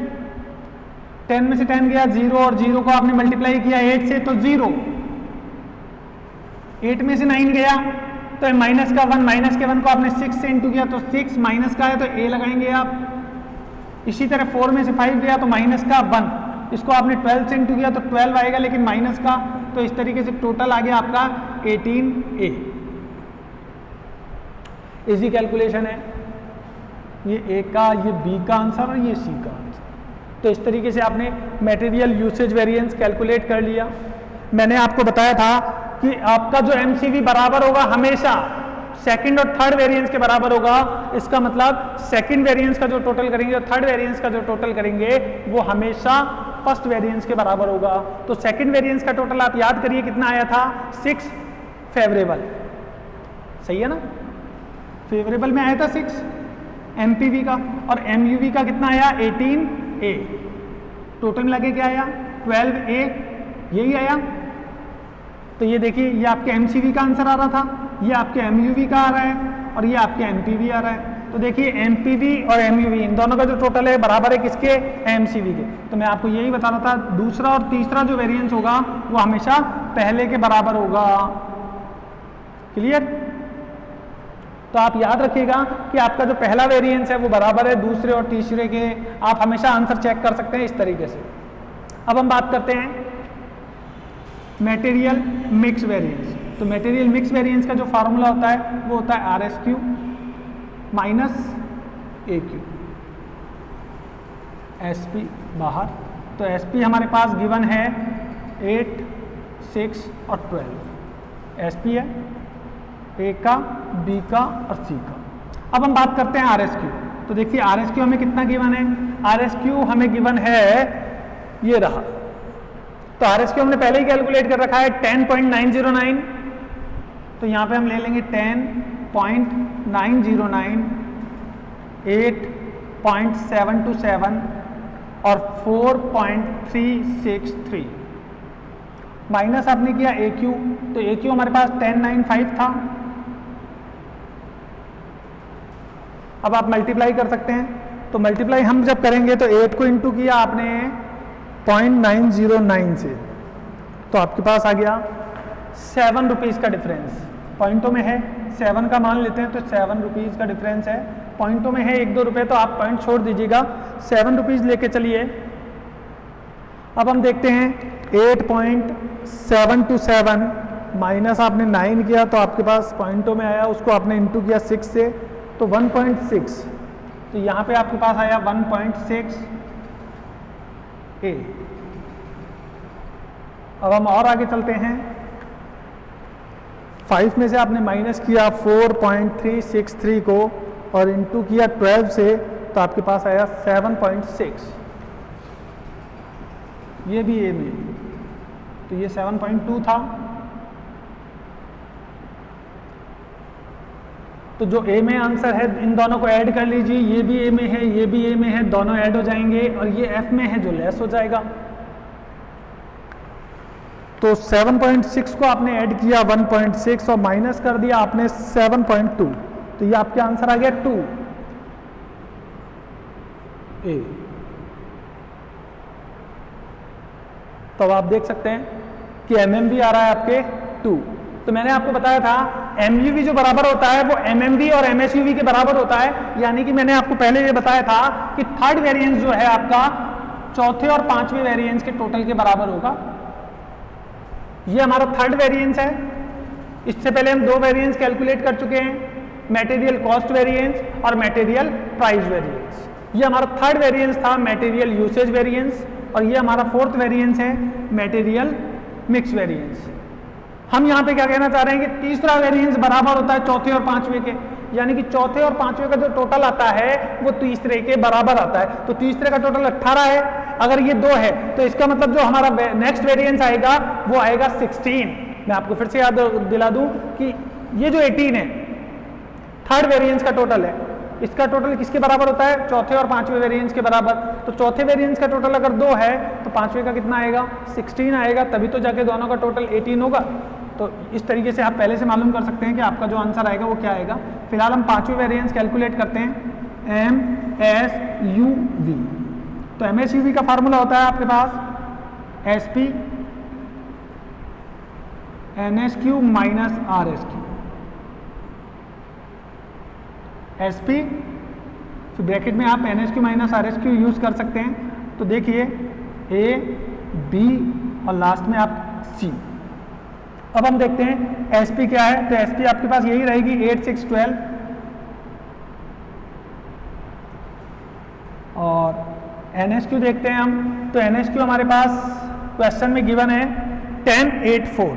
Speaker 1: ten में से टेन गया ज़ीरो और ज़ीरो को आपने मल्टीप्लाई किया एट से तो ज़ीरो एट में से नाइन गया तो माइनस का वन माइनस के वन को आपने सिक्स से इंटू किया तो सिक्स माइनस का है तो ए लगाएँगे आप. इसी तरह फोर में से फाइव गया तो माइनस का वन इसको आपने ट्वेल्व से इंटू किया तो ट्वेल्व आएगा, लेकिन माइनस का तो इस तरीके से टोटल आ गया आपका एटीन ए इजी कैलकुलेशन है। ये ए का, ये बी का आंसर और ये सी का आंसर। तो इस तरीके से आपने मटेरियल यूसेज वेरिएंस कैलकुलेट कर लिया। मैंने आपको बताया था कि आपका जो एमसीवी बराबर होगा हमेशा सेकंड और थर्ड वेरिएंस के बराबर होगा। इसका मतलब सेकंड वेरिएंस का जो टोटल करेंगे और थर्ड वेरिएंस का जो टोटल करेंगे, वो हमेशा फ़र्स्ट वेरिएंस के बराबर होगा। तो सेकंड वेरिएंस का टोटल आप याद करिए कितना आया था? सिक्स फेवरेबल सही है ना? फेवरेबल में आया था सिक्स एमपीवी का। और एमयूवी का कितना आया? एटीन ए टोटल लगे क्या आया? ट्वेल्व ए यही आया। तो ये देखिए, ये आपके एमसीवी का आंसर आ रहा था। ये आपके एमयूवी का आ रहा है और ये आपके एमपीवी आ रहा है। तो देखिए एमपीवी और एम इन दोनों का जो टोटल है, बराबर है किसके? एमसीवी के। तो मैं आपको यही बता रहा था, दूसरा और तीसरा जो वेरिएंस होगा, वो हमेशा पहले के बराबर होगा। क्लियर तो आप याद रखिएगा कि आपका जो पहला वेरिएंस है वो बराबर है, दूसरे और तीसरे के आप हमेशा आंसर चेक कर सकते हैं इस तरीके से। अब हम बात करते हैं मेटेरियल मिक्स वेरिएंस तो मेटेरियल मिक्स वेरिएंस का जो फार्मूला होता है, वो होता है R S Q minus A Q S P बाहर। तो एस पी हमारे पास गिवन है एट सिक्स और ट्वेल्व एस पी है ए का बी का और सी का। अब हम बात करते हैं आर एस क्यू तो देखिए आर एस क्यू हमें कितना गिवन है? आर एस क्यू हमें गिवन है, ये रहा। तो आर एस क्यू हमने पहले ही कैलकुलेट कर रखा है ten point nine zero nine तो यहाँ पे हम ले लेंगे ten point nine zero nine eight point seven two seven और four point three six three minus आपने किया ए क्यू तो ए क्यू हमारे पास टेन नाइन फाइव था। अब आप मल्टीप्लाई कर सकते हैं। तो मल्टीप्लाई हम जब करेंगे तो एट को इंटू किया आपने पॉइंट नाइन ज़ीरो नाइन से। तो आपके पास आ गया सेवन रुपीज़ का डिफरेंस पॉइंटों में है सेवन का मान लेते हैं तो सेवन रुपीज़ का डिफरेंस है। पॉइंटों में है एक दो रुपए तो आप पॉइंट छोड़ दीजिएगा। सेवन रुपीज़ लेके चलिए। अब हम देखते हैं eight point seven two seven minus आपने नाइन किया तो आपके पास पॉइंटों में आया, उसको आपने इंटू किया सिक्स से। तो 1.6 तो यहाँ पे आपके पास आया 1.6 ए। अब हम और आगे चलते हैं। फाइव में से आपने माइनस किया 4.363 को और इंटू किया 12 से तो आपके पास आया 7.6 ये भी ए में। तो ये 7.2 था। तो जो ए में आंसर है, इन दोनों को ऐड कर लीजिए। ये भी ए में है, ये भी ए में है, दोनों ऐड हो जाएँगे और ये एफ़ में है जो लेस हो जाएगा। तो 7.6 को आपने ऐड किया 1.6 और माइनस कर दिया, आपने 7.2 तो ये आपके आंसर आ गया 2 ए तो आप देख सकते हैं कि एम भी आ रहा है आपके 2 तो मैंने आपको बताया था एम जो बराबर होता है, वो एम और एम के बराबर होता है। यानी कि मैंने आपको पहले ये बताया था कि थर्ड वेरिएंस जो है आपका, चौथे और पाँचवें वेरिएंस के टोटल के बराबर होगा। ये हमारा थर्ड वेरिएंस है। इससे पहले हम दो वेरिएंस कैलकुलेट कर चुके हैं मेटेरियल कॉस्ट वेरिएंस और मेटेरियल प्राइस वेरिएंस ये हमारा थर्ड वेरिएंस था मेटेरियल यूसेज वेरिएंस और ये हमारा फोर्थ वेरिएंस है मेटेरियल मिक्स वेरिएंस हम यहाँ पे क्या कहना चाह रहे हैं कि तीसरा वेरिएंस बराबर होता है चौथे और पांचवे के। यानी कि चौथे और पांचवे का जो टोटल आता है, वो तीसरे के बराबर आता है। तो तीसरे का टोटल 18 है। अगर ये दो है तो इसका मतलब जो हमारा नेक्स्ट वेरिएंस आएगा, वो आएगा 16 मैं आपको फिर से याद दिला दूँ कि ये जो 18 है थर्ड वेरिएंस का टोटल है। इसका टोटल किसके बराबर होता है? चौथे और पाँचवें वेरिएंस के बराबर। तो चौथे वेरिएंस का टोटल अगर दो है तो पांचवे का कितना आएगा? 16 आएगा, तभी तो जाके दोनों का टोटल 18 होगा। तो इस तरीके से आप पहले से मालूम कर सकते हैं कि आपका जो आंसर आएगा वो क्या आएगा। फ़िलहाल हम पाँचवें वेरिएंस कैलकुलेट करते हैं। एम एस यू वी तो एम एस यू वी का फार्मूला होता है आपके पास S P N S Q minus R S Q S P फिर ब्रैकेट में आप N S Q minus R S Q use कर सकते हैं। तो देखिए ए बी और लास्ट में आप सी अब हम देखते हैं एस पी क्या है। तो एस पी आपके पास यही रहेगी एट सिक्स ट्वेल्व और एन एस क्यू देखते हैं हम। तो एन एस क्यू हमारे पास क्वेश्चन में गिवन है ten eight four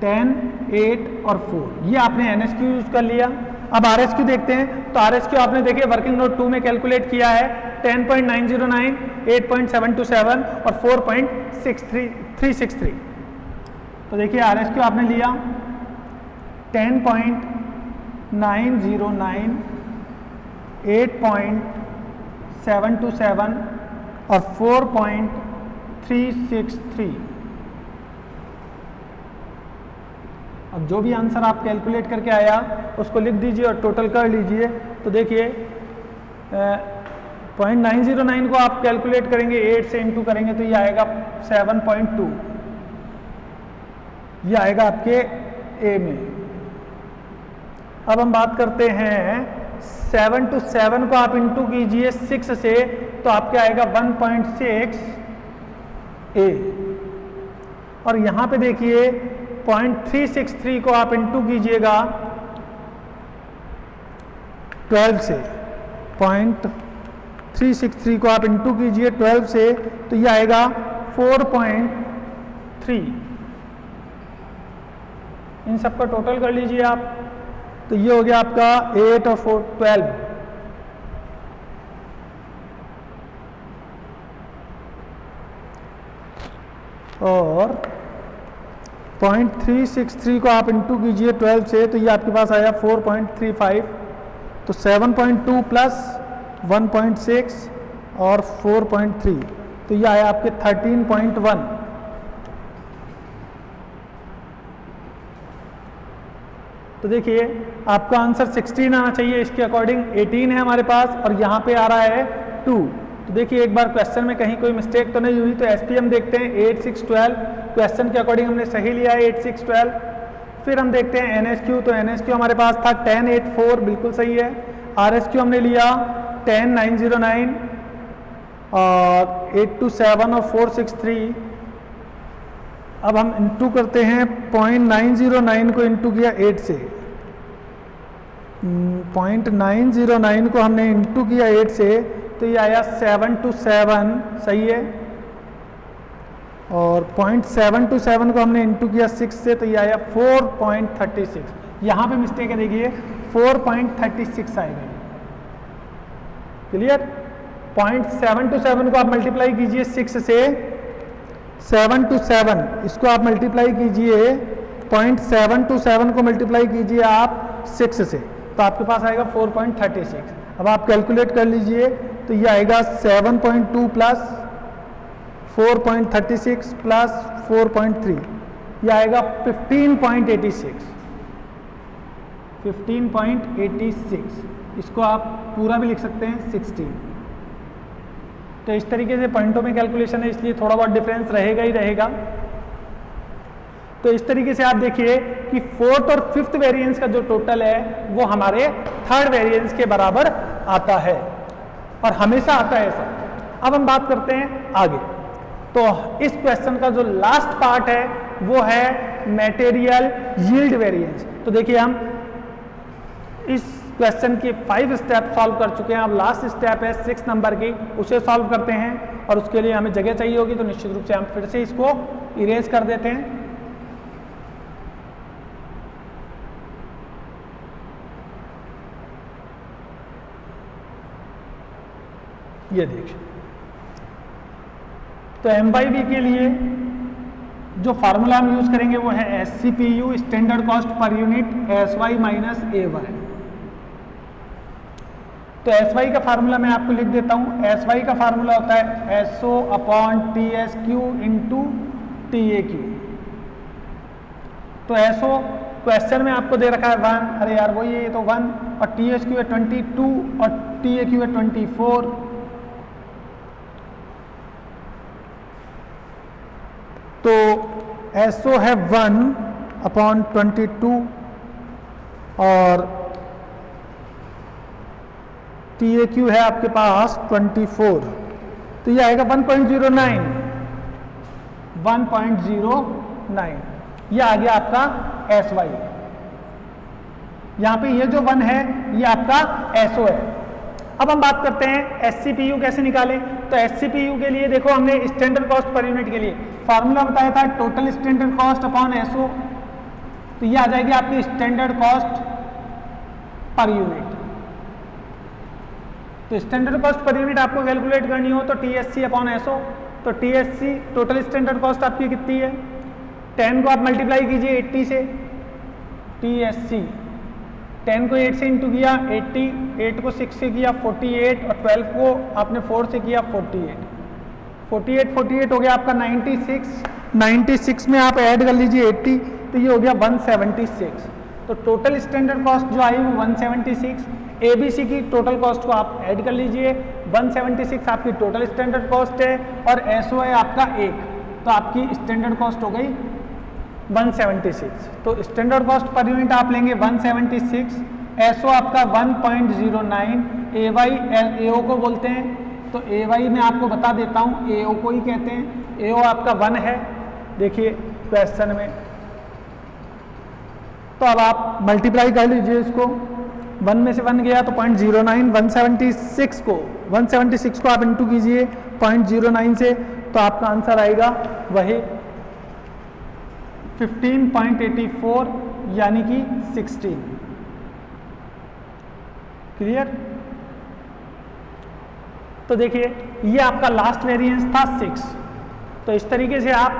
Speaker 1: ten eight और फोर ये आपने एन एस क्यू यूज़ कर लिया। अब आर एस क्यू देखते हैं। तो आर एस क्यू आपने देखिए वर्किंग नोट टू में कैलकुलेट किया है। 10.909, 8.727 और 4.63363 तो देखिए आर एस क्यू आपने लिया। 10.909, 8.727 और 4.363 अब जो भी आंसर आप कैलकुलेट करके आया, उसको लिख दीजिए और टोटल कर लीजिए। तो देखिए पॉइंट नाइन ज़ीरो नाइन को आप कैलकुलेट करेंगे एट से इंटू करेंगे तो ये आएगा सेवन पॉइंट टू ये आएगा आपके ए में। अब हम बात करते हैं सेवन टू सेवन को आप इंटू कीजिए सिक्स से तो आपके आएगा वन पॉइंट सिक्स ए और यहाँ पे देखिए पॉइंट थ्री सिक्स थ्री को आप इंटू कीजिएगा। ट्वेल्व से। पॉइंट थ्री सिक्स थ्री को आप इंटू कीजिए ट्वेल्व से तो ये आएगा फोर पॉइंट थ्री इन सब का टोटल कर लीजिए आप। तो ये हो गया आपका एट और फोर ट्वेल्व और पॉइंट थ्री सिक्स थ्री को आप इंटू कीजिए ट्वेल्व से तो ये आपके पास आया फोर पॉइंट थ्री फाइव तो seven point two plus one point six और फोर पॉइंट थ्री तो ये आया आपके थर्टीन पॉइंट वन तो देखिए, आपका आंसर 16 आना चाहिए, इसके अकॉर्डिंग 18 है हमारे पास, और यहाँ पे आ रहा है 2 तो देखिए, एक बार क्वेश्चन में कहीं कोई मिस्टेक तो नहीं हुई तो एस देखते हैं एट सिक्स ट्वेल्व क्वेश्चन के अकॉर्डिंग हमने सही लिया है एट सिक्स ट्वेल्व फिर हम देखते हैं एन एस क्यू तो एन एस क्यू हमारे पास था टेन एट फोर बिल्कुल सही है। आर एस क्यू हमने लिया टेन नाइन ज़ीरो नाइन और एट टू सेवन और फोर सिक्स थ्री अब हम इंटू करते हैं पॉइंट नाइन ज़ीरो नाइन को इंटू किया एट से। पॉइंट नाइन ज़ीरो नाइन को हमने इंटू किया एट से। तो ये आया सेवन टू सेवन सही है? और पॉइंट सेवन टू सेवन को हमने इंटू किया सिक्स से तो ये आया फोर पॉइंट थर्टी सिक्स यहाँ पे मिस्टेक है, देखिए फोर पॉइंट थर्टी सिक्स आएगा clear point seven two seven को आप मल्टीप्लाई कीजिए सिक्स से। सेवन टू सेवन इसको आप मल्टीप्लाई कीजिए पॉइंट सेवन टू सेवन को मल्टीप्लाई कीजिए आप सिक्स से। तो आपके पास आएगा फोर पॉइंट थर्टी सिक्स अब आप कैलकुलेट कर लीजिए तो ये आएगा 7.2 प्लस 4.36 प्लस 4.3 ये आएगा 15.86 15.86 इसको आप पूरा भी लिख सकते हैं 16 तो इस तरीके से पॉइंटों में कैलकुलेशन है, इसलिए थोड़ा बहुत डिफरेंस रहेगा ही रहेगा. तो इस तरीके से आप देखिए कि फोर्थ और फिफ्थ वेरिएंस का जो टोटल है, वो हमारे थर्ड वेरिएंस के बराबर आता है. और हमेशा आता है ऐसा। अब हम बात करते हैं आगे। तो इस क्वेश्चन का जो लास्ट पार्ट है, वो है मेटेरियल यील्ड वेरिएंस तो देखिए हम इस क्वेश्चन की फाइव स्टेप सॉल्व कर चुके हैं। अब लास्ट स्टेप है सिक्स नंबर की, उसे सॉल्व करते हैं और उसके लिए हमें जगह चाहिए होगी तो निश्चित रूप से हम फिर से इसको इरेज कर देते हैं। ये देखिए तो एम के लिए जो फार्मूला हम यूज़ करेंगे वो है S C P U standard cost per unit S Y minus A Y तो एस वाई का फार्मूला मैं आपको लिख देता हूँ। एस वाई का फार्मूला होता है S O upon T S Q into T A Q तो एस ओ क्वेश्चन में आपको दे रखा है वन अरे यार, वही है, ये तो वन और टी एस क्यू है ट्वेंटी टू और टी ए क्यू है ट्वेंटी फोर तो एसओ है वन अपॉन ट्वेंटी टू और टी ए क्यू है आपके पास ट्वेंटी फोर। तो ये आएगा one point zero nine. One point zero nine. ये आ गया आपका एस वाई यहाँ पे ये जो वन है, ये आपका एसओ है। अब हम बात करते हैं एससीपीयू कैसे निकालें? तो एस सी के लिए देखो हमने स्टैंडर्ड कॉस्ट पर यूनिट के लिए फार्मूला बताया था total standard cost upon S O तो ये आ जाएगी आपकी स्टैंडर्ड कॉस्ट पर यूनिट तो स्टैंडर्ड कॉस्ट पर यूनिट आपको कैलकुलेट करनी हो तो T S C upon S O तो T S C total standard cost आपकी कितनी है? टेन को आप मल्टीप्लाई कीजिए एट्टी से। टी एस सी टेन को एट से इंटू किया, एट्टी, एट को सिक्स से किया, फोर्टी एट, और ट्वेल्व को आपने फोर से किया, forty eight. Forty eight forty eight हो गया आपका नाइन्टी सिक्स। नाइन्टी सिक्स में आप ऐड कर लीजिए एट्टी तो ये हो गया वन सेवेंटी सिक्स। तो टोटल स्टैंडर्ड कॉस्ट जो आई वो one seventy six. A B C की टोटल कॉस्ट को आप ऐड कर लीजिए। वन सेवेंटी सिक्स आपकी टोटल स्टैंडर्ड कॉस्ट है, और एस है आपका एक। तो आपकी स्टैंडर्ड कॉस्ट हो गई 176. तो स्टैंडर्ड कॉस्ट पर यूनिट आप लेंगे 176 एसओ आपका 1.09 ए वाई ए ओ को बोलते हैं। तो ए वाई मैं आपको बता देता हूँ ए ओ को ही कहते हैं। ए ओ आपका वन है। देखिए क्वेश्चन में। तो अब आप मल्टीप्लाई कर लीजिए इसको। वन में से वन गया तो point zero nine one seventy six को। वन सेवेंटी सिक्स को आप इंटू कीजिए पॉइंट ज़ीरो नाइन से। तो आपका आंसर आएगा वही 15.84 यानी कि 16 क्लियर तो देखिए, ये आपका लास्ट वेरिएंस था 6 तो इस तरीके से आप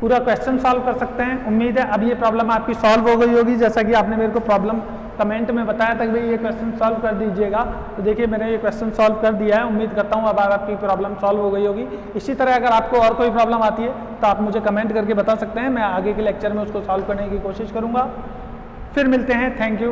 Speaker 1: पूरा क्वेश्चन सॉल्व कर सकते हैं। उम्मीद है अब ये प्रॉब्लम आपकी सॉल्व हो गई होगी, जैसा कि आपने मेरे को प्रॉब्लम कमेंट में बताया था कि भाई ये क्वेश्चन सॉल्व कर दीजिएगा। तो देखिए, मैंने ये क्वेश्चन सॉल्व कर दिया है। उम्मीद करता हूँ अब आपकी प्रॉब्लम सॉल्व हो गई होगी। इसी तरह अगर आपको और कोई प्रॉब्लम आती है तो आप मुझे कमेंट करके बता सकते हैं। मैं आगे के लेक्चर में उसको सॉल्व करने की कोशिश करूँगा। फिर मिलते हैं। Thank you